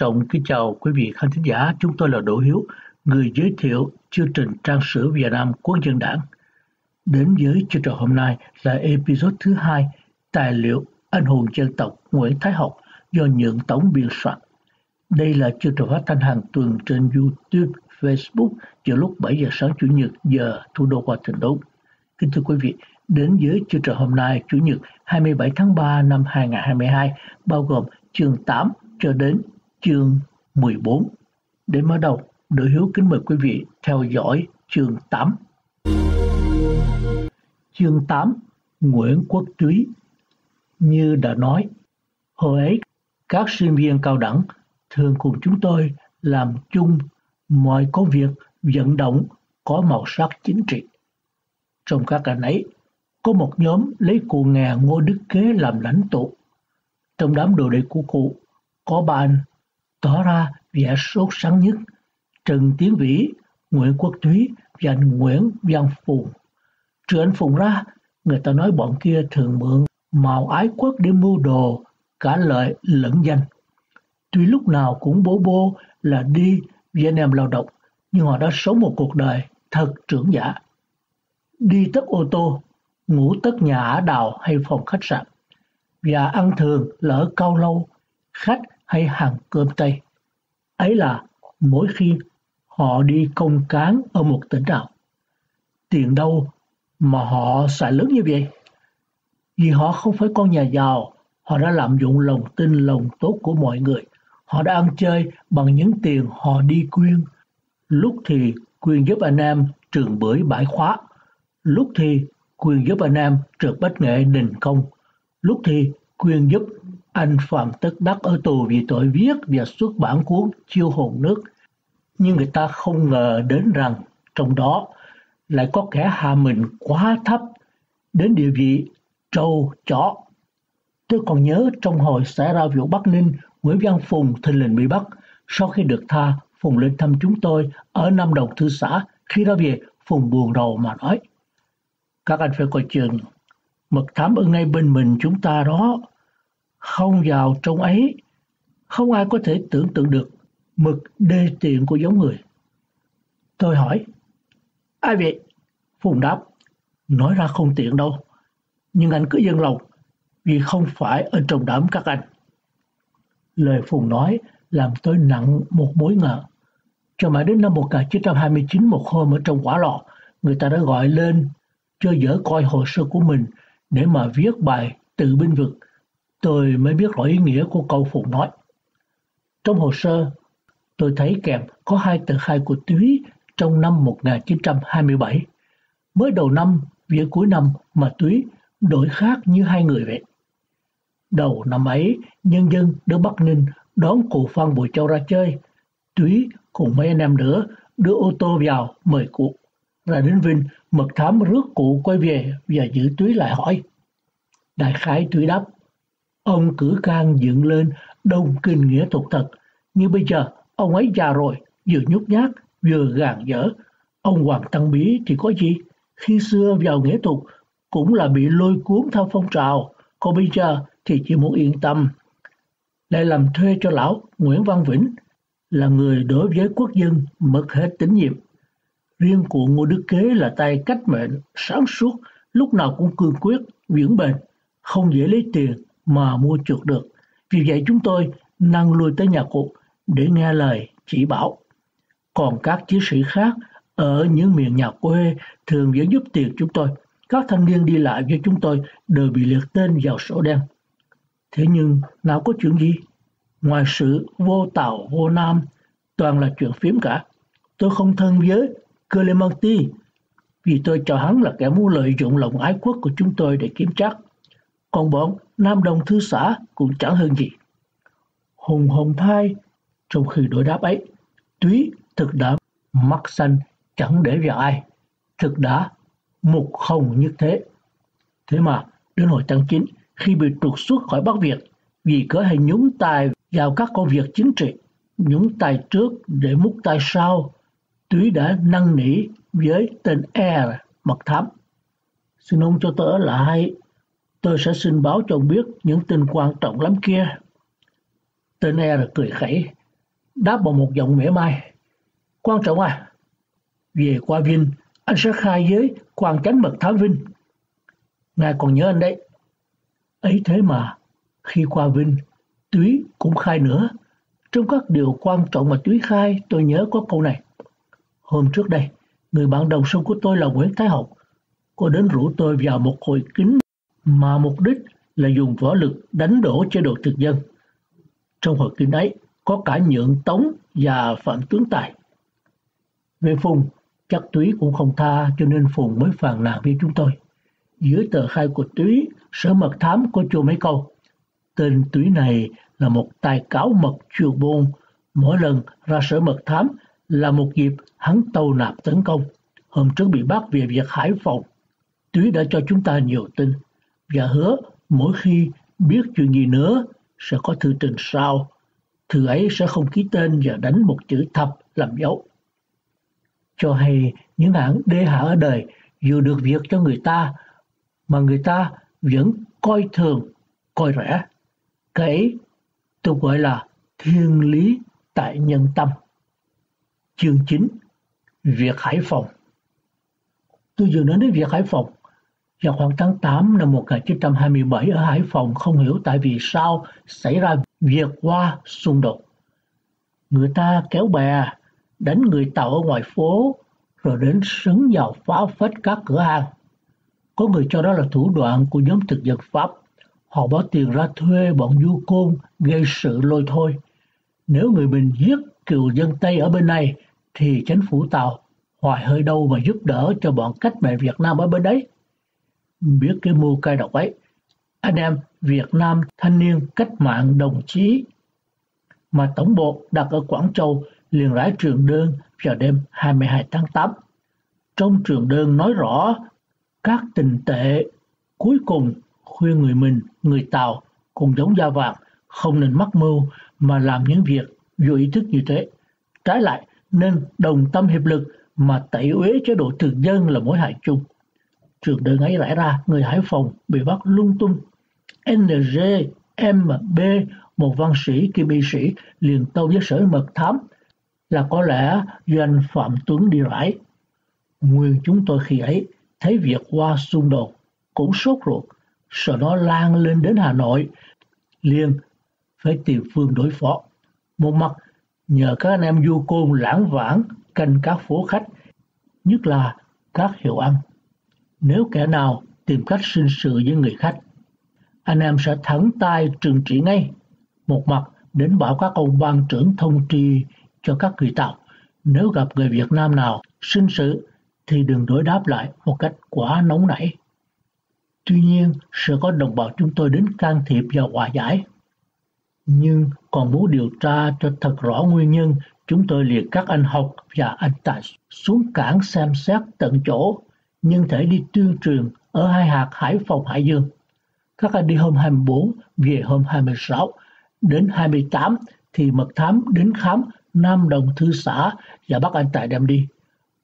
Trọng kính chào quý vị khán thính giả, chúng tôi là Đỗ Hiếu, người giới thiệu chương trình Trang sử Việt Nam Quốc dân đảng. Đến với chương trình hôm nay là episode thứ hai tài liệu Anh hùng dân tộc Nguyễn Thái Học do Nhượng Tổng biên soạn. Đây là chương trình phát thanh hàng tuần trên YouTube, Facebook vào lúc 7 giờ sáng Chủ nhật giờ thủ đô Washington Đốn. Kính thưa quý vị, đến với chương trình hôm nay Chủ nhật 27 tháng 3 năm 2022 bao gồm chương 8 cho đến chương 14. Để mở đầu, Đội Hiếu kính mời quý vị theo dõi chương 8. Chương 8 Nguyễn Quốc Túy Như đã nói, hồi ấy các sinh viên cao đẳng thường cùng chúng tôi làm chung mọi công việc vận động có màu sắc chính trị. Trong các anh ấy, có một nhóm lấy cụ nghè Ngô Đức Kế làm lãnh tụ. Trong đám đồ đệ của cụ, có ba anh tỏ ra vẻ sốt sắng nhất Trần Tiến Vĩ, Nguyễn Quốc Thúy và Nguyễn Văn Phùng. Trừ anh Phùng ra, người ta nói bọn kia thường mượn màu ái quốc để mưu đồ cả lợi lẫn danh. Tuy lúc nào cũng bố bô là đi với anh em lao động, nhưng họ đã sống một cuộc đời thật trưởng giả. Đi tất ô tô, ngủ tất nhà ả đào hay phòng khách sạn, và ăn thường là ở cao lâu, khách hay hàng cơm tây. Ấy là mỗi khi họ đi công cán ở một tỉnh nào. Tiền đâu mà họ xài lớn như vậy? Vì họ không phải con nhà giàu, họ đã lạm dụng lòng tin lòng tốt của mọi người. Họ đã ăn chơi bằng những tiền họ đi quyên. Lúc thì quyên giúp anh em trường bưởi bãi khóa, lúc thì quyên giúp anh em trượt bách nghệ đình công, lúc thì quyên giúp anh Phạm Tất Đắc ở tù vì tội viết và xuất bản cuốn Chiêu hồn nước nhưng người ta không ngờ đến rằng trong đó lại có kẻ hạ mình quá thấp đến địa vị trâu chó. Tôi còn nhớ trong hồi xảy ra vụ Bắc Ninh, Nguyễn Văn Phùng thình lình bị bắt. Sau khi được tha, Phùng lên thăm chúng tôi ở Nam Đồng Thư xã. Khi ra về, Phùng buồn rầu mà nói. Các anh phải coi chừng, mật thám ở ngay bên mình chúng ta đó. Không vào trong ấy, không ai có thể tưởng tượng được mực đê tiện của giống người. Tôi hỏi, ai vậy? Phùng đáp, nói ra không tiện đâu, nhưng anh cứ dân lòng vì không phải ở trong đám các anh. Lời Phùng nói làm tôi nặng một mối ngờ. Cho mãi đến năm 1929 một hôm ở trong quả lò, người ta đã gọi lên cho dở coi hồ sơ của mình để mà viết bài tự binh vực. Tôi mới biết rõ ý nghĩa của câu Phụ nói. Trong hồ sơ, tôi thấy kèm có hai tờ khai của Túy trong năm 1927. Mới đầu năm, vía cuối năm mà Túy đổi khác như hai người vậy. Đầu năm ấy, nhân dân đưa Bắc Ninh đón cụ Phan Bội Châu ra chơi. Túy cùng mấy anh em nữa đưa ô tô vào mời cụ. Ra đến Vinh, mật thám rước cụ quay về và giữ Túy lại hỏi. Đại khái Túy đáp, ông cử can dựng lên đông kinh nghĩa thuật thật, như bây giờ Ông ấy già rồi, vừa nhút nhát, vừa gàn dở. Ông Hoàng Tăng Bí thì có gì? Khi xưa vào nghệ thuật cũng là bị lôi cuốn theo phong trào, còn bây giờ thì chỉ muốn yên tâm. Lại làm thuê cho lão Nguyễn Văn Vĩnh là người đối với quốc dân mất hết tín nhiệm. Riêng cụ Ngô Đức Kế là tay cách mệnh, sáng suốt, lúc nào cũng cương quyết, vững bền, không dễ lấy tiền mà mua chuộc được. Vì vậy chúng tôi năng lui tới nhà cụ để nghe lời chỉ bảo. Còn các chiến sĩ khác ở những miền nhà quê thường vẫn giúp tiền chúng tôi. Các thanh niên đi lại với chúng tôi đều bị liệt tên vào sổ đen. Thế nhưng nào có chuyện gì? Ngoài sự vô tàu vô nam, toàn là chuyện phím cả. Tôi không thân với Clemente vì tôi cho hắn là kẻ muốn lợi dụng lòng ái quốc của chúng tôi để kiếm trác. Còn bọn Nam Đồng Thư xã cũng chẳng hơn gì. Hùng hồng thai trong khi đối đáp ấy, túy thực đã mắt xanh chẳng để vào ai, thực đã mục không như thế. Thế mà đến hồi tháng 9, khi bị trục xuất khỏi Bắc Việt vì cớ hay nhúng tay vào các công việc chính trị, nhúng tay trước để múc tay sau, túy đã năn nỉ với tên E mật thám. Xin ông cho tớ ở lại, tôi sẽ xin báo cho ông biết những tin quan trọng lắm kia. Tên E cười khẩy, đáp bằng một giọng mỉa mai. Quan trọng à, về qua Vinh, anh sẽ khai với quan chánh mật thám Vinh. Ngài còn nhớ anh đấy. Ấy thế mà, khi qua Vinh, Túy cũng khai nữa. Trong các điều quan trọng mà Túy khai, tôi nhớ có câu này. Hôm trước đây, người bạn đồng sông của tôi là Nguyễn Thái Học. Cô đến rủ tôi vào một hội kính mà mục đích là dùng võ lực đánh đổ chế độ thực dân. Trong hội kính ấy có cả Nhượng Tống và Phạm Tướng Tài. Về Phùng, chắc Túy cũng không tha cho nên Phùng mới phàn nàn với chúng tôi. Dưới tờ khai của Túy, sở mật thám có chua mấy câu. Tên Túy này là một tài cáo mật chuyên môn. Mỗi lần ra sở mật thám là một dịp hắn tàu nạp tấn công. Hôm trước bị bắt về việc Hải Phòng. Túy đã cho chúng ta nhiều tin và hứa mỗi khi biết chuyện gì nữa sẽ có thư trình sau. Thư ấy sẽ không ký tên và đánh một chữ thập làm dấu. Cho hay những hãng đê hạ ở đời dù được việc cho người ta mà người ta vẫn coi thường, coi rẻ. Cái ấy tôi gọi là thiên lý tại nhân tâm. Chương 9 Việc Hải Phòng Tôi vừa nói đến việc Hải Phòng vào khoảng tháng 8 năm 1927 ở Hải Phòng không hiểu tại vì sao xảy ra việc qua xung đột. Người ta kéo bè, đánh người Tàu ở ngoài phố, rồi đến sấn vào phá phách các cửa hàng. Có người cho đó là thủ đoạn của nhóm thực dân Pháp. Họ bỏ tiền ra thuê bọn du côn gây sự lôi thôi. Nếu người mình giết kiều dân Tây ở bên này, thì chính phủ Tàu hoài hơi đâu mà giúp đỡ cho bọn cách mạng Việt Nam ở bên đấy biết cái mưu cai độc ấy anh em Việt Nam thanh niên cách mạng đồng chí mà tổng bộ đặt ở Quảng Châu liền rải trường đơn vào đêm 22 tháng 8. Trong trường đơn nói rõ các tình tệ cuối cùng khuyên người mình, người Tàu cùng giống da vàng không nên mắc mưu mà làm những việc vô ý thức như thế. Trái lại nên đồng tâm hiệp lực mà tẩy uế chế độ thực dân là mối hại chung. Trường đơn ấy rải ra, người Hải Phòng bị bắt lung tung. NG, MB, một văn sĩ kim y sĩ liền tâu với sở mật thám là có lẽ doanh Phạm Tuấn đi rải. Nguyên chúng tôi khi ấy thấy việc qua xung đột cũng sốt ruột, sợ nó lan lên đến Hà Nội, liền phải tìm phương đối phó. Một mặt nhờ các anh em du côn lãng vãng canh các phố khách, nhất là các hiệu ăn nếu kẻ nào tìm cách sinh sự với người khách, anh em sẽ thẳng tay trừng trị ngay. Một mặt đến bảo các ông ban trưởng thông tri cho các người Tàu. Nếu gặp người Việt Nam nào sinh sự thì đừng đối đáp lại một cách quá nóng nảy. Tuy nhiên, sẽ có đồng bào chúng tôi đến can thiệp và hòa giải. Nhưng còn muốn điều tra cho thật rõ nguyên nhân, chúng tôi liền các anh học và anh tài xuống cảng xem xét tận chỗ nhưng thể đi tuyên truyền ở hai hạt Hải Phòng Hải Dương. Các anh đi hôm 24, về hôm 26, đến 28 thì mật thám đến khám Nam Đồng Thư xã và bắt anh Tài đem đi.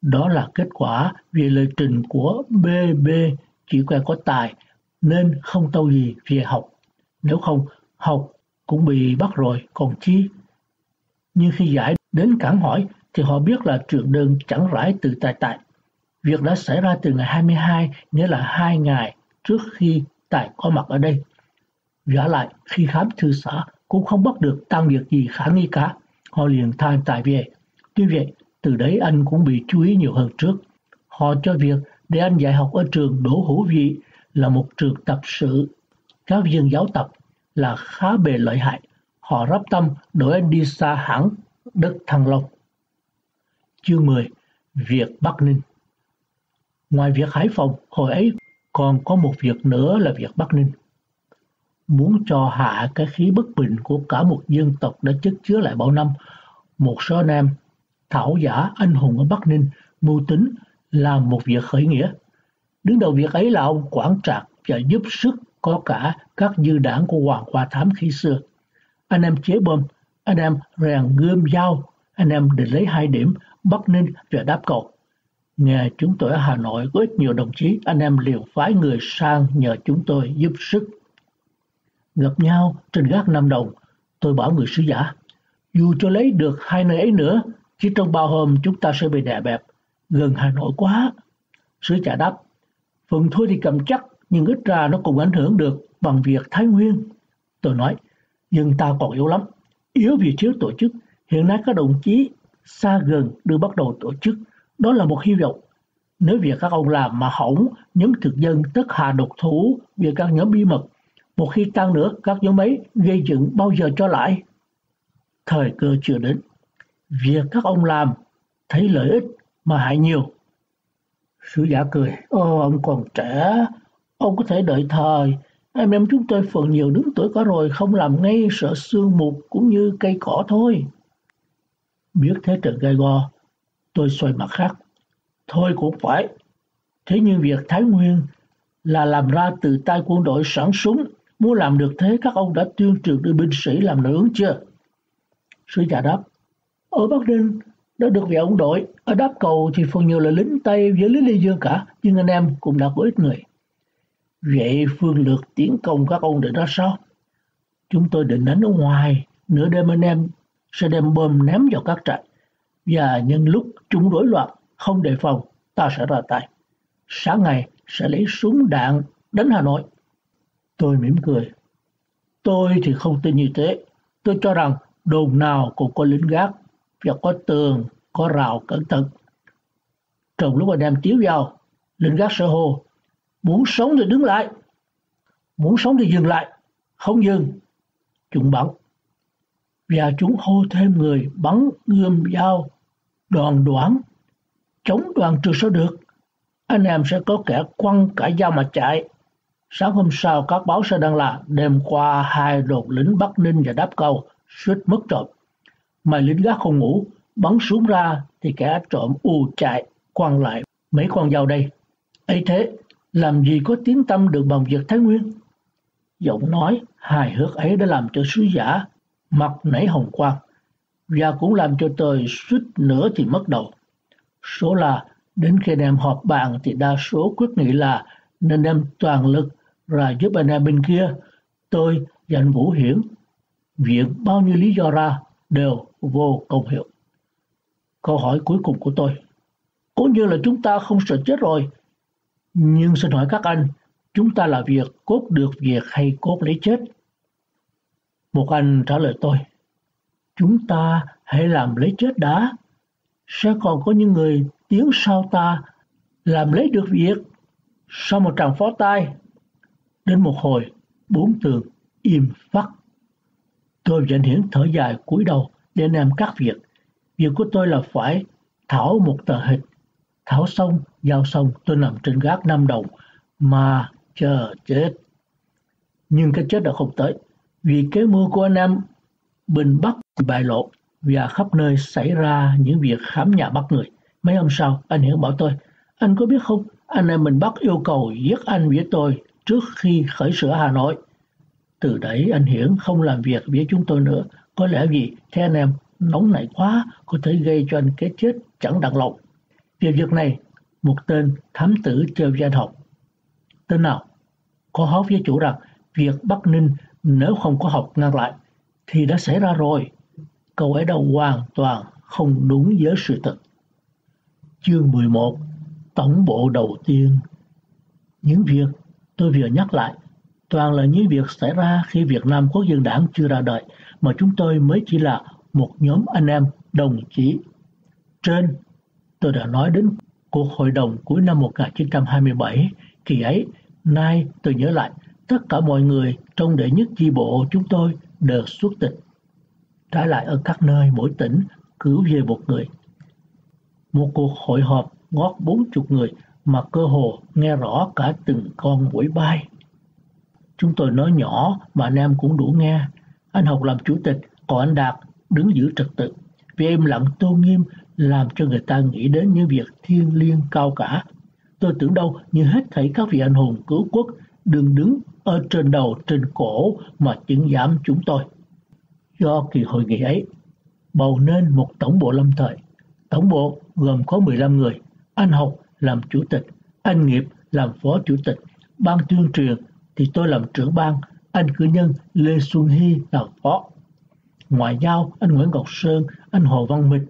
Đó là kết quả về lời trình của BB chỉ quen có tài nên không tâu gì về học. Nếu không, học cũng bị bắt rồi, còn chi. Nhưng khi giải đến cản hỏi thì họ biết là trường đơn chẳng rãi từ tài tài. Việc đã xảy ra từ ngày 22, nghĩa là hai ngày trước khi Tài có mặt ở đây. Giả lại, khi khám thư xã cũng không bắt được tăng việc gì khả nghi cả. Họ liền than Tài về. Tuy vậy, từ đấy anh cũng bị chú ý nhiều hơn trước. Họ cho việc để anh dạy học ở trường Đỗ Hữu Vị là một trường tập sự. Các viên giáo tập là khá bề lợi hại. Họ rắp tâm đổi anh đi xa hẳn đất Thăng Long. Chương 10 Việc Bắc Ninh Ngoài việc Hải Phòng, hồi ấy còn có một việc nữa là việc Bắc Ninh. Muốn cho hạ cái khí bất bình của cả một dân tộc đã chất chứa lại bao năm, một số anh em thảo giả anh hùng ở Bắc Ninh mưu tính làm một việc khởi nghĩa. Đứng đầu việc ấy là ông Quảng Trạc và giúp sức có cả các dư đảng của Hoàng Hoa Thám khi xưa. Anh em chế bom, anh em rèn gươm dao, anh em định lấy hai điểm Bắc Ninh và Đáp Cầu. Nghe chúng tôi ở Hà Nội có ít nhiều đồng chí, anh em liều phái người sang nhờ chúng tôi giúp sức. Gặp nhau trên gác Nam Đồng, Tôi bảo người sứ giả, dù cho lấy được hai nơi ấy nữa, chỉ trong bao hôm chúng ta sẽ bị đè bẹp, gần Hà Nội quá. Sứ giả đáp, phần thôi thì cầm chắc, nhưng ít ra nó cũng ảnh hưởng được bằng việc Thái Nguyên. Tôi nói, nhưng ta còn yếu lắm, yếu vì thiếu tổ chức. Hiện nay các đồng chí xa gần đưa bắt đầu tổ chức, đó là một hy vọng. Nếu việc các ông làm mà hỏng, nhóm thực dân tất hà độc thủ về các nhóm bí mật. Một khi tăng nữa, các nhóm ấy gây dựng bao giờ cho lại? Thời cơ chưa đến. Việc các ông làm thấy lợi ích mà hại nhiều. Sứ giả cười, ô ông còn trẻ, ông có thể đợi thời. Anh em chúng tôi phần nhiều đứng tuổi có rồi không làm ngay sợ xương mục cũng như cây cỏ thôi. Biết thế trận gai go, tôi xoay mặt khác. Thôi cũng phải. Thế nhưng việc Thái Nguyên là làm ra từ tay quân đội sẵn súng. Muốn làm được thế các ông đã tuyên truyền đưa binh sĩ làm nội ứng chưa? Sứ giả đáp. Ở Bắc Ninh đã được về ông đội. Ở đáp cầu thì phần nhiều là lính Tây với lính Lê Dương cả. Nhưng anh em cũng đã có ít người. Vậy phương lược tiến công các ông định ra sao? Chúng tôi định đánh ở ngoài. Nửa đêm anh em sẽ đem bom ném vào các trại. Và nhân lúc chúng rối loạn không đề phòng, ta sẽ ra tay. Sáng ngày sẽ lấy súng đạn đánh Hà Nội. Tôi mỉm cười. Tôi thì không tin như thế. Tôi cho rằng đồn nào cũng có lính gác và có tường, có rào cẩn thận. Trong lúc anh em tiếu vào, lính gác sợ hô. Muốn sống thì đứng lại. Muốn sống thì dừng lại. Không dừng. Chúng bắn. Và chúng hô thêm người bắn gươm dao, đoàn đoán chống đoàn trừ sao được. Anh em sẽ có kẻ quăng cả dao mà chạy. Sáng hôm sau các báo sẽ đăng là đêm qua hai đột lính Bắc Ninh và Đáp Câu suýt mất trộm. Mà lính gác không ngủ, bắn súng ra thì kẻ trộm ù chạy quăng lại mấy con dao đây. ấy thế, làm gì có tiếng tâm được bằng việc Thái Nguyên? Giọng nói hài hước ấy đã làm cho sứ giả mặt nảy hồng quang và cũng làm cho tôi suýt nữa thì mất đầu. Số là đến khi anh em họp bàn thì đa số quyết nghị là nên đem toàn lực ra giúp anh em bên kia. Tôi và anh Vũ Hiển viện bao nhiêu lý do ra đều vô công hiệu. Câu hỏi cuối cùng của tôi. Cũng như là chúng ta không sợ chết rồi. Nhưng xin hỏi các anh, chúng ta là việc cốt được việc hay cốt lấy chết? Một anh trả lời tôi. Chúng ta hãy làm lấy chết đã. Sẽ còn có những người tiến sau ta làm lấy được việc. Sau một tràng phó tay, đến một hồi, bốn tường im phắt. Tôi vẫn hiển thở dài cúi đầu để làm các việc. Việc của tôi là phải thảo một tờ hình thảo xong, giao xong, tôi nằm trên gác năm đồng mà chờ chết. Nhưng cái chết đã không tới. Vì cái mưa của anh em bình bắc bại lộ và khắp nơi xảy ra những việc khám nhà bắt người. Mấy hôm sau, anh Hiển bảo tôi, anh có biết không, anh em mình bắt yêu cầu giết anh với tôi trước khi khởi sửa Hà Nội. Từ đấy anh Hiển không làm việc với chúng tôi nữa. Có lẽ vì thế anh em nóng nảy quá có thể gây cho anh cái chết chẳng đặng lòng. Về việc này, một tên thám tử treo danh học. Tên nào? Có hót với chủ rằng việc Bắc Ninh nếu không có học ngăn lại thì đã xảy ra rồi câu ấy đã hoàn toàn không đúng với sự thật. Chương 11 Tổng bộ đầu tiên Những việc tôi vừa nhắc lại toàn là những việc xảy ra khi Việt Nam Quốc dân đảng chưa ra đời mà chúng tôi mới chỉ là một nhóm anh em đồng chí. Trên, tôi đã nói đến cuộc hội đồng cuối năm 1927, kỳ ấy, nay tôi nhớ lại, tất cả mọi người trong đệ nhất chi bộ chúng tôi đợt xuất tịch Trái lại ở các nơi mỗi tỉnh cứu về một người. Một cuộc hội họp ngót bốn chục người mà cơ hồ nghe rõ cả từng con mũi bay. Chúng tôi nói nhỏ mà anh em cũng đủ nghe. Anh học làm chủ tịch, còn anh Đạt đứng giữ trật tự. Vì im lặng tôn nghiêm làm cho người ta nghĩ đến những việc thiêng liêng cao cả. Tôi tưởng đâu như hết thảy các vị anh hùng cứu quốc đừng đứng ở trên đầu trên cổ mà chứng giảm chúng tôi do kỳ hội nghị ấy bầu nên một tổng bộ lâm thời. Tổng bộ gồm có 15 người, anh học làm chủ tịch, anh nghiệp làm phó chủ tịch, ban tuyên truyền thì tôi làm trưởng ban, anh cử nhân Lê Xuân Hy làm phó. Ngoại giao anh Nguyễn Ngọc Sơn, anh Hồ Văn Mịch,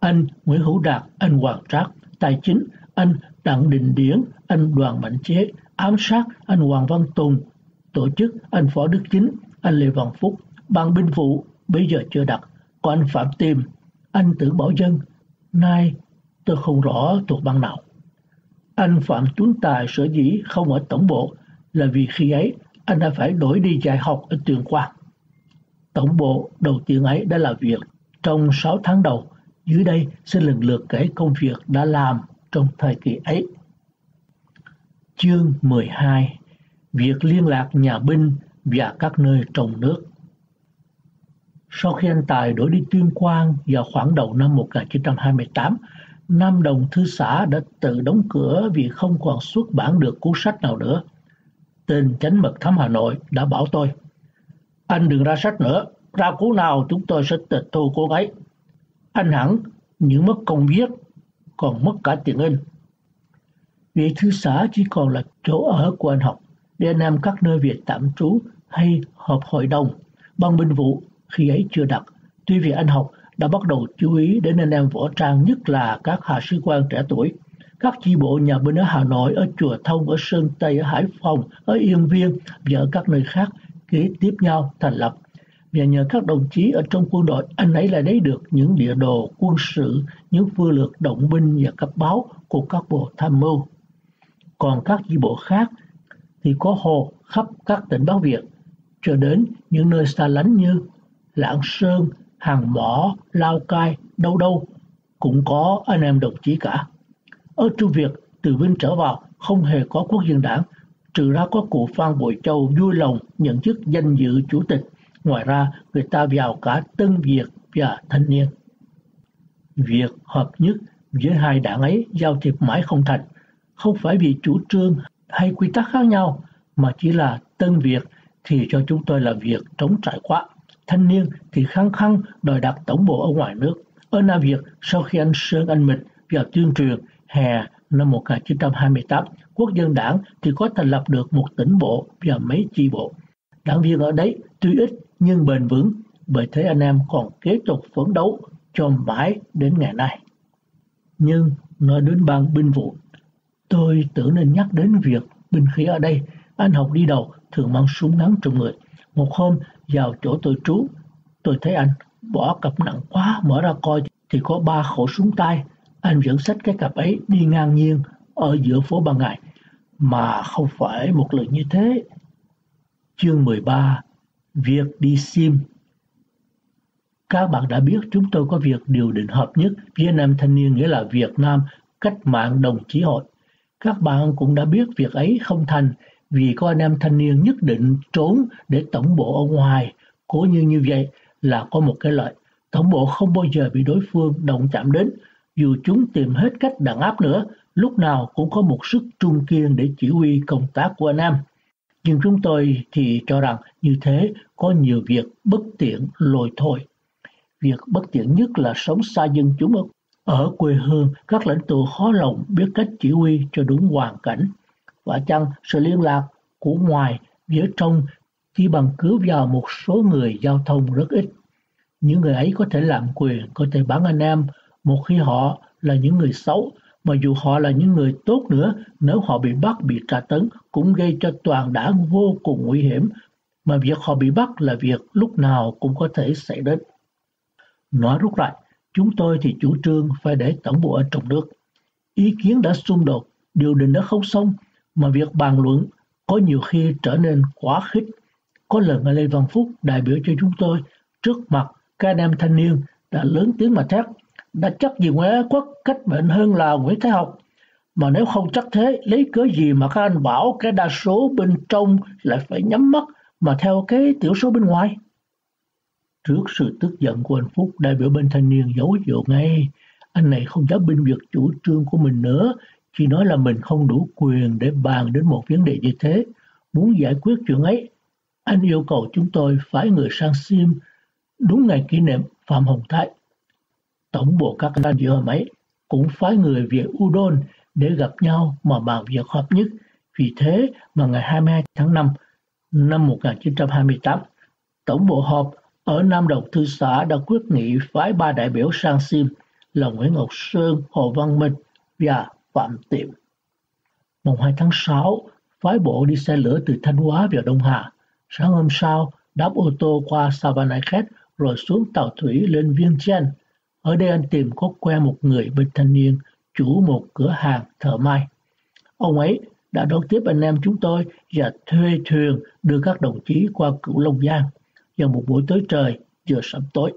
anh Nguyễn Hữu Đạt, anh Hoàng Trác, Tài chính anh Đặng Đình Điển, anh Đoàn Mạnh Chế, ám sát anh Hoàng Văn Tùng, tổ chức anh Phó Đức Chính, anh Lê Văn Phúc, ban binh vụ bây giờ chưa đặt, còn anh Phạm Tiềm, anh Tưởng Bảo Dân, nay tôi không rõ thuộc ban nào. Anh Phạm Tuấn Tài sở dĩ không ở tổng bộ là vì khi ấy anh đã phải đổi đi dạy học ở Tuyền Quang. Tổng bộ đầu tiên ấy đã là việc trong 6 tháng đầu. Dưới đây sẽ lần lượt kể công việc đã làm trong thời kỳ ấy. Chương 12 Việc liên lạc nhà binh và các nơi trồng nước Sau khi anh Tài đổi đi tuyên quang vào khoảng đầu năm 1928, Nam Đồng Thư xã đã tự đóng cửa vì không còn xuất bản được cuốn sách nào nữa. Tên chánh mật thám Hà Nội đã bảo tôi, anh đừng ra sách nữa, ra cuốn nào chúng tôi sẽ tịch thu cô ấy. Anh hẳn những mất công viết, còn mất cả tiền in vị thư xã chỉ còn là chỗ ở của anh học, để anh em các nơi Việt tạm trú hay họp hội đồng, ban binh vụ khi ấy chưa đặt. Tuy vì anh học đã bắt đầu chú ý đến anh em võ trang nhất là các hạ sĩ quan trẻ tuổi. Các chi bộ nhà binh ở Hà Nội, ở Chùa Thông, ở Sơn Tây, ở Hải Phòng, ở Yên Viên và ở các nơi khác kế tiếp nhau thành lập. Và nhờ các đồng chí ở trong quân đội, anh ấy lại lấy được những địa đồ quân sự, những phương lược động binh và cấp báo của các bộ tham mưu. Còn các chi bộ khác thì có hồ khắp các tỉnh Bắc Việt cho đến những nơi xa lánh như Lạng Sơn, Hàng mỏ Lao Cai, đâu đâu cũng có anh em đồng chí cả. Ở Trung Việt, từ Vinh trở vào không hề có quốc dân đảng, trừ ra có cụ Phan Bội Châu vui lòng nhận chức danh dự chủ tịch. Ngoài ra, người ta vào cả Tân Việt và Thanh Niên. Việc hợp nhất giữa hai đảng ấy giao thiệp mãi không thành, không phải vì chủ trương hay quy tắc khác nhau, mà chỉ là Tân Việt thì cho chúng tôi là việc trống trải quá thanh niên thì khăng khăng đòi đặt tổng bộ ở ngoài nước. Ở Nam Việt, sau khi anh Sơn Anh Mịch vào tuyên truyền hè năm 1928, quốc dân đảng thì có thành lập được một tỉnh bộ và mấy chi bộ. Đảng viên ở đấy tuy ít nhưng bền vững, bởi thế anh em còn kế tục phấn đấu cho mãi đến ngày nay. Nhưng nói đến ban binh vụ, tôi tưởng nên nhắc đến việc binh khí ở đây. Anh học đi đầu thường mang súng ngắn trong người. Một hôm vào chỗ tôi trú, tôi thấy anh bỏ cặp nặng quá, mở ra coi thì có ba khẩu súng tay. Anh vẫn xách cái cặp ấy đi ngang nhiên ở giữa phố ban ngày, mà không phải một lần như thế. Chương 13 Việc đi sim Các bạn đã biết chúng tôi có việc điều định hợp nhất Việt Nam Thanh niên nghĩa là Việt Nam Cách mạng Đồng chí hội. Các bạn cũng đã biết việc ấy không thành, vì có anh em thanh niên nhất định trốn để tổng bộ ở ngoài. Cố như như vậy là có một cái lợi. Tổng bộ không bao giờ bị đối phương động chạm đến. Dù chúng tìm hết cách đàn áp nữa, lúc nào cũng có một sức trung kiên để chỉ huy công tác của anh em. Nhưng chúng tôi thì cho rằng như thế có nhiều việc bất tiện lồi thôi. Việc bất tiện nhất là sống xa dân chúng ở ở quê hương các lãnh tụ khó lòng biết cách chỉ huy cho đúng hoàn cảnh và chăng sự liên lạc của ngoài giữa trong chỉ bằng cứ vào một số người giao thông rất ít. Những người ấy có thể làm quyền, có thể bán anh em, một khi họ là những người xấu, mà dù họ là những người tốt nữa, nếu họ bị bắt, bị tra tấn, cũng gây cho toàn đảng vô cùng nguy hiểm, mà việc họ bị bắt là việc lúc nào cũng có thể xảy đến. Nói rút lại, chúng tôi thì chủ trương phải để tổng bộ ở trong nước. Ý kiến đã xung đột, điều định đã không xong, mà việc bàn luận có nhiều khi trở nên quá khích. Có lần ở Lê Văn Phúc đại biểu cho chúng tôi trước mặt các anh em thanh niên đã lớn tiếng mà thét đã chắc gì Nguyễn Ái Quốc cách mệnh hơn là Nguyễn Thái Học mà nếu không chắc thế lấy cớ gì mà các anh bảo cái đa số bên trong lại phải nhắm mắt mà theo cái tiểu số bên ngoài trước sự tức giận của anh Phúc đại biểu bên thanh niên giấu dụ ngay anh này không dám binh việc chủ trương của mình nữa chỉ nói là mình không đủ quyền để bàn đến một vấn đề như thế, muốn giải quyết chuyện ấy, anh yêu cầu chúng tôi phải người sang Sim đúng ngày kỷ niệm Phạm Hồng Thái. Tổng bộ các anh giữa mấy cũng phái người về Udon để gặp nhau mà bàn việc hợp nhất. Vì thế mà ngày 22 tháng 5 năm 1928, tổng bộ họp ở Nam Độc Thư xã đã quyết nghị phái ba đại biểu sang Sim là Nguyễn Ngọc Sơn, Hồ Văn Minh và Phạm Tiệm. Mùng 2 tháng 6, phái bộ đi xe lửa từ Thanh Hóa vào Đông Hà. Sáng hôm sau, đáp ô tô qua Savanakhet rồi xuống tàu thủy lên Viên Chanh. Ở đây anh tìm có quen một người bên thanh niên, chủ một cửa hàng thợ may. Ông ấy đã đón tiếp anh em chúng tôi và thuê thuyền đưa các đồng chí qua Cửu Long Giang vào một buổi tối trời giờ sẩm tối.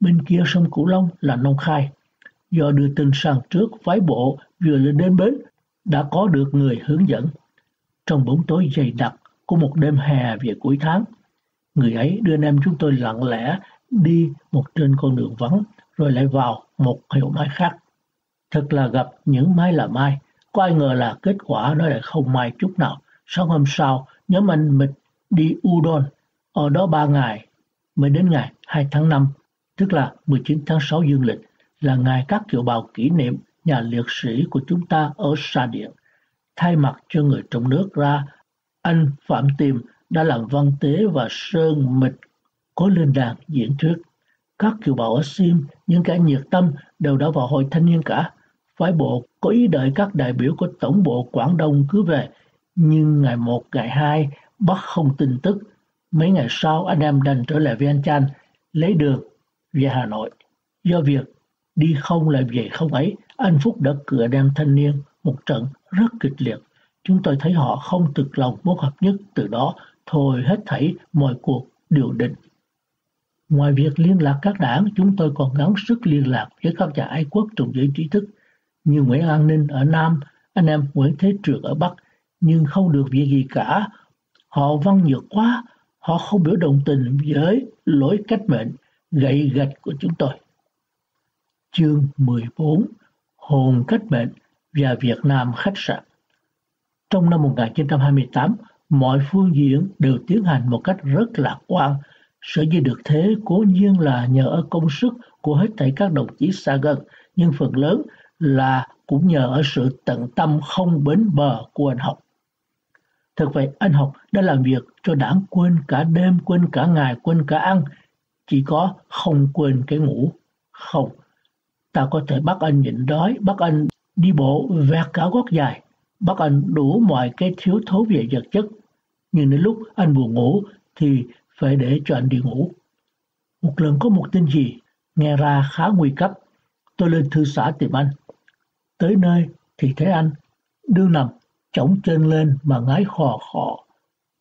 Bên kia sông Cửu Long là Nông Khai. Do đưa tin sang trước phái bộ vừa lên đến bến đã có được người hướng dẫn. Trong bóng tối dày đặc của một đêm hè về cuối tháng, người ấy đưa anh em chúng tôi lặng lẽ đi một trên con đường vắng rồi lại vào một hiệu mai khác. Thật là gặp những mai là mai, có ai ngờ là kết quả nó lại không mai chút nào. Sáng hôm sau, nhóm anh Mịch đi Udon, ở đó ba ngày, mới đến ngày 2 tháng 5, tức là 19 tháng 6 dương lịch, là ngày các kiều bào kỷ niệm nhà liệt sĩ của chúng ta ở Sa Điện. Thay mặt cho người trong nước ra, anh Phạm Tiềm đã làm văn tế và sơn mịch có lên đàn diễn thuyết. Các kiều bào ở Sim, những kẻ nhiệt tâm đều đã vào hội thanh niên cả. Phái bộ có ý đợi các đại biểu của Tổng bộ Quảng Đông cứ về, nhưng ngày 1, ngày 2 bắt không tin tức. Mấy ngày sau anh em đành trở lại Vientiane lấy đường về Hà Nội. Do việc đi không lại về không ấy, anh Phúc đã cửa đem thanh niên một trận rất kịch liệt. Chúng tôi thấy họ không thực lòng muốn hợp nhất từ đó thôi hết thảy mọi cuộc điều định. Ngoài việc liên lạc các đảng, chúng tôi còn gắng sức liên lạc với các nhà ái quốc trong giới trí thức như Nguyễn An Ninh ở Nam, anh em Nguyễn Thế trượng ở Bắc, nhưng không được việc gì cả. Họ văn nhược quá, họ không biểu đồng tình với lối cách mệnh gậy gạch của chúng tôi. Chương 14 Hồn cách mệnh và Việt Nam khách sạn Trong năm 1928, mọi phương diện đều tiến hành một cách rất lạc quan. Sở dĩ được thế cố nhiên là nhờ ở công sức của hết thảy các đồng chí xa gần, nhưng phần lớn là cũng nhờ ở sự tận tâm không bến bờ của anh học. Thật vậy, anh học đã làm việc cho đảng quên cả đêm, quên cả ngày, quên cả ăn, chỉ có không quên cái ngủ. Không, ta có thể bắt anh nhịn đói, bắt anh đi bộ vẹt cả gót dài, bắt anh đủ mọi cái thiếu thốn về vật chất. Nhưng đến lúc anh buồn ngủ thì phải để cho anh đi ngủ. Một lần có một tin gì nghe ra khá nguy cấp, tôi lên thư xã tìm anh. Tới nơi thì thấy anh đương nằm chống chân lên mà ngái khò khò.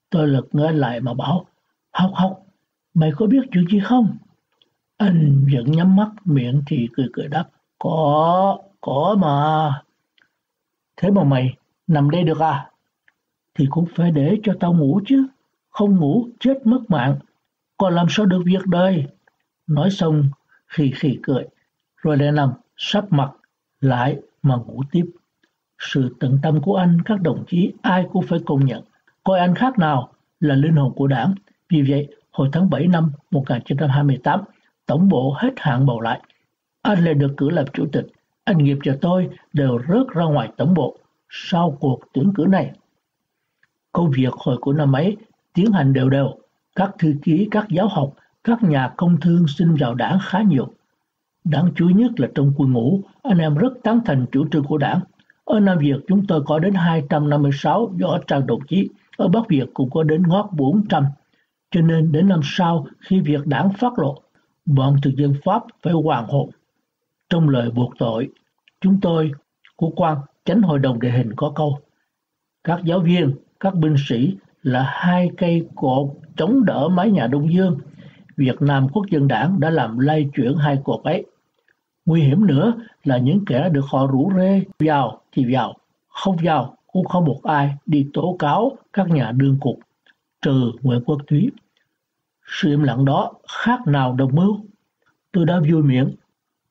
Tôi lật ngớ lại mà bảo, học học, mày có biết chuyện gì không? Anh vẫn nhắm mắt miệng thì cười cười đáp, có, có mà. Thế mà mày nằm đây được à? Thì cũng phải để cho tao ngủ chứ, không ngủ chết mất mạng, còn làm sao được việc đây? Nói xong khì khì cười, rồi lại nằm sắp mặt lại mà ngủ tiếp. Sự tận tâm của anh các đồng chí ai cũng phải công nhận, coi anh khác nào là linh hồn của đảng. Vì vậy, hồi tháng 7 năm 1928, tổng bộ hết hạn bầu lại. Anh lại được cử làm chủ tịch. Anh nghiệp và tôi đều rớt ra ngoài tổng bộ sau cuộc tuyển cử này. Công việc hồi của năm ấy tiến hành đều đều. Các thư ký, các giáo học, các nhà công thương xin vào đảng khá nhiều. Đáng chú ý nhất là trong quân ngũ, anh em rất tán thành chủ trương của đảng. Ở Nam Việt chúng tôi có đến 256 võ trang đồng chí, ở Bắc Việt cũng có đến ngót 400. Cho nên đến năm sau khi việc đảng phát lộ, bọn thực dân Pháp phải hoàng hồn. Trong lời buộc tội, chúng tôi của quan chánh hội đồng địa hình có câu các giáo viên, các binh sĩ là hai cây cột chống đỡ mái nhà Đông Dương. Việt Nam Quốc dân đảng đã làm lay chuyển hai cột ấy. Nguy hiểm nữa là những kẻ được họ rủ rê vào thì vào, không vào cũng không một ai đi tố cáo các nhà đương cục, trừ Nguyễn Quốc Thúy. Sự im lặng đó khác nào đồng mưu. Tôi đã vui miệng,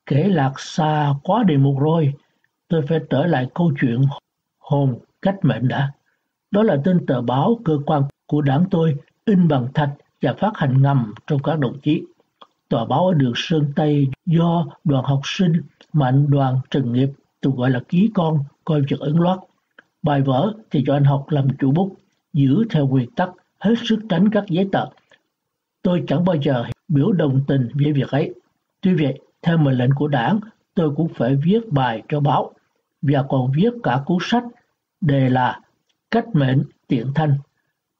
kể lạc xa quá địa mục rồi, tôi phải trở lại câu chuyện hồn cách mệnh đã. Đó là tên tờ báo cơ quan của đảng tôi in bằng thạch và phát hành ngầm trong các đồng chí. Tòa báo ở đường Sơn Tây do đoàn học sinh mạnh đoàn Trần Nghiệp, tôi gọi là ký con, coi việc ấn loát. Bài vở thì cho anh học làm chủ bút, giữ theo nguyên tắc, hết sức tránh các giấy tờ. Tôi chẳng bao giờ biểu đồng tình với việc ấy. Tuy vậy, theo mệnh lệnh của đảng, tôi cũng phải viết bài cho báo và còn viết cả cuốn sách đề là Cách mệnh tiện thanh,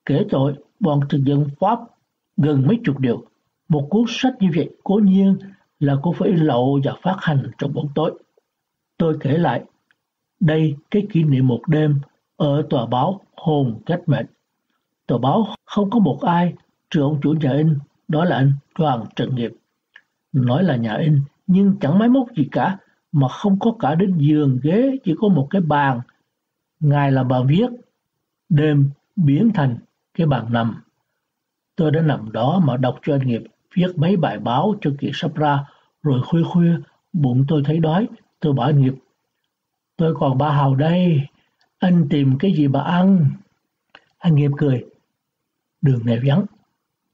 kể tội bọn thực dân Pháp gần mấy chục điều. Một cuốn sách như vậy cố nhiên là cũng phải lậu và phát hành trong bóng tối. Tôi kể lại, đây cái kỷ niệm một đêm ở tòa báo Hồn Cách Mệnh. Tòa báo không có một ai trừ ông chủ nhà in, đó là anh Đoàn Trần Nghiệp. Nói là nhà in, nhưng chẳng máy móc gì cả, mà không có cả đến giường ghế, chỉ có một cái bàn. Ngài là bàn viết, đêm biến thành cái bàn nằm. Tôi đã nằm đó mà đọc cho anh Nghiệp viết mấy bài báo cho kỳ sắp ra, rồi khuya khuya, bụng tôi thấy đói, tôi bỏ Nghiệp. Tôi còn ba hào đây, anh tìm cái gì bà ăn? Anh Nghiệp cười, đường này vắng,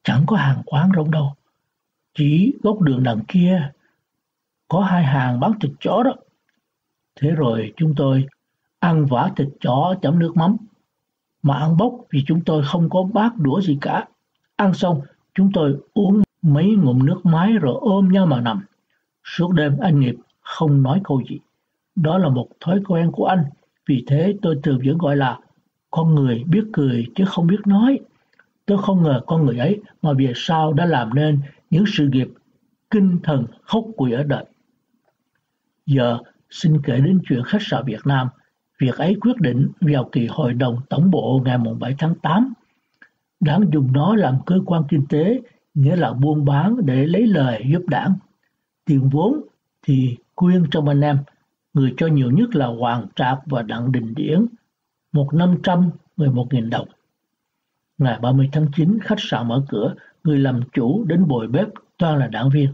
chẳng có hàng quán rộng đâu. Chỉ góc đường đằng kia có hai hàng bán thịt chó đó. Thế rồi chúng tôi ăn vả thịt chó chấm nước mắm. Mà ăn bốc vì chúng tôi không có bát đũa gì cả. Ăn xong chúng tôi uống mấy ngụm nước máy rồi ôm nhau mà nằm. Suốt đêm anh Nghiệp không nói câu gì. Đó là một thói quen của anh. Vì thế tôi thường vẫn gọi là con người biết cười chứ không biết nói. Tôi không ngờ con người ấy mà về sau đã làm nên những sự nghiệp kinh thần khốc quỷ ở đời. Giờ xin kể đến chuyện khách sạn Việt Nam. Việc ấy quyết định vào kỳ hội đồng tổng bộ ngày 7 tháng 8. đáng dùng nó làm cơ quan kinh tế, nghĩa là buôn bán để lấy lời giúp đảng. Tiền vốn thì quyên trong anh em, người cho nhiều nhất là Hoàng Trạc và Đặng Đình Điển, một năm trăm, người một nghìn đồng. Ngày 30 tháng 9, khách sạn mở cửa, người làm chủ đến bồi bếp toàn là đảng viên.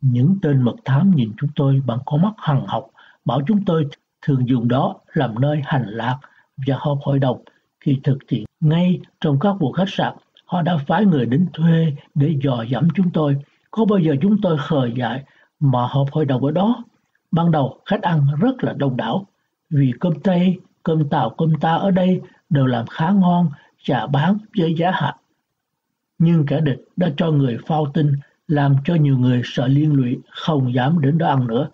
Những tên mật thám nhìn chúng tôi bằng con mắt hằng học, bảo chúng tôi thường dùng đó làm nơi hành lạc và họp hội đồng. Khi thực hiện ngay trong các vụ khách sạn, họ đã phái người đến thuê để dò dẫm chúng tôi. Có bao giờ chúng tôi khờ dại mà họp hội đồng ở đó? Ban đầu khách ăn rất là đông đảo, vì cơm Tây, cơm Tàu, cơm ta ở đây đều làm khá ngon và bán với giá hạ. Nhưng kẻ địch đã cho người phao tin làm cho nhiều người sợ liên lụy không dám đến đó ăn nữa.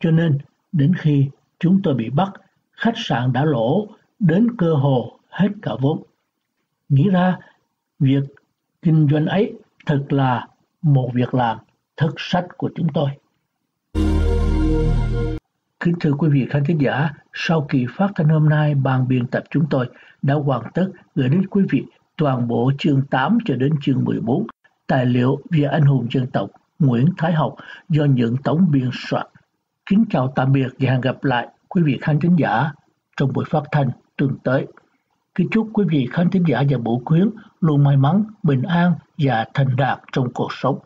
Cho nên, đến khi chúng tôi bị bắt, khách sạn đã lỗ đến cơ hồ hết cả vốn. Nghĩ ra, việc kinh doanh ấy thật là một việc làm thực sách của chúng tôi. Kính thưa quý vị khán thính giả, sau kỳ phát thanh hôm nay, ban biên tập chúng tôi đã hoàn tất gửi đến quý vị toàn bộ chương 8 cho đến chương 14 tài liệu về anh hùng dân tộc Nguyễn Thái Học do những tổng biên soạn. Kính chào tạm biệt và hẹn gặp lại quý vị khán thính giả trong buổi phát thanh tuần tới. Kính chúc quý vị khán thính giả và bộ quyến luôn may mắn, bình an và thành đạt trong cuộc sống.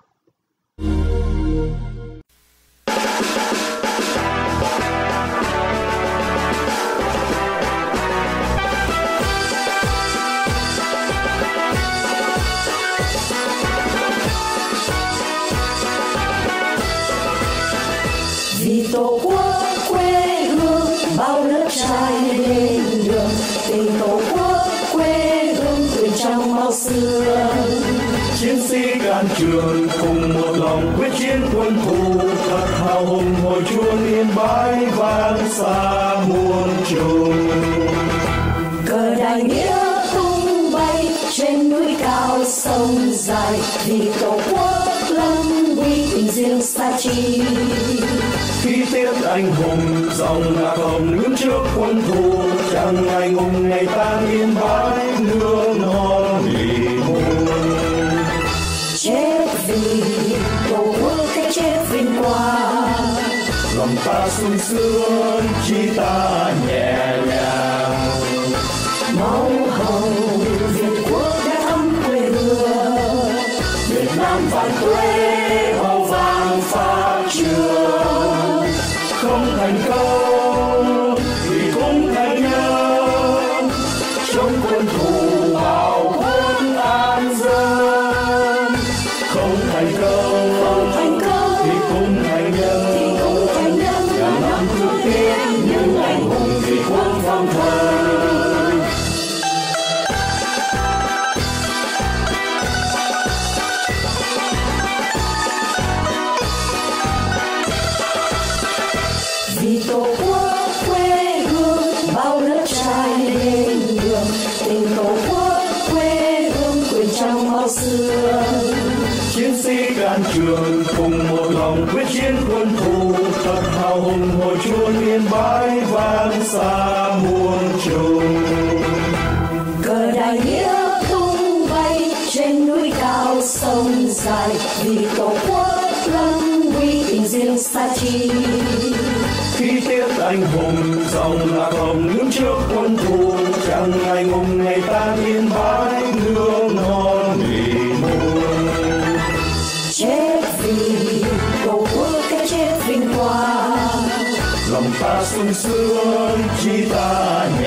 tổ quốc quê hương bao lớp trai lên đường tình tổ can trường cùng một lòng quyết chiến quân thù thật hào hùng hồi chuông yên bái vang xa muôn trùng cờ đại nghĩa tung bay trên núi cao sông dài vì tổ quốc lâm uy tình riêng xa chi. Khi tiết anh hùng dòng ngạc hồng đứng trước quân thù chẳng ngày ngùng ngày tan yên bái nước non ta sung sướng khi ta nhẹ ngày tan yên bái nước non vì buồn chết vì cầu quốc cái chết vinh quang lòng ta sung sướng chỉ ta nhớ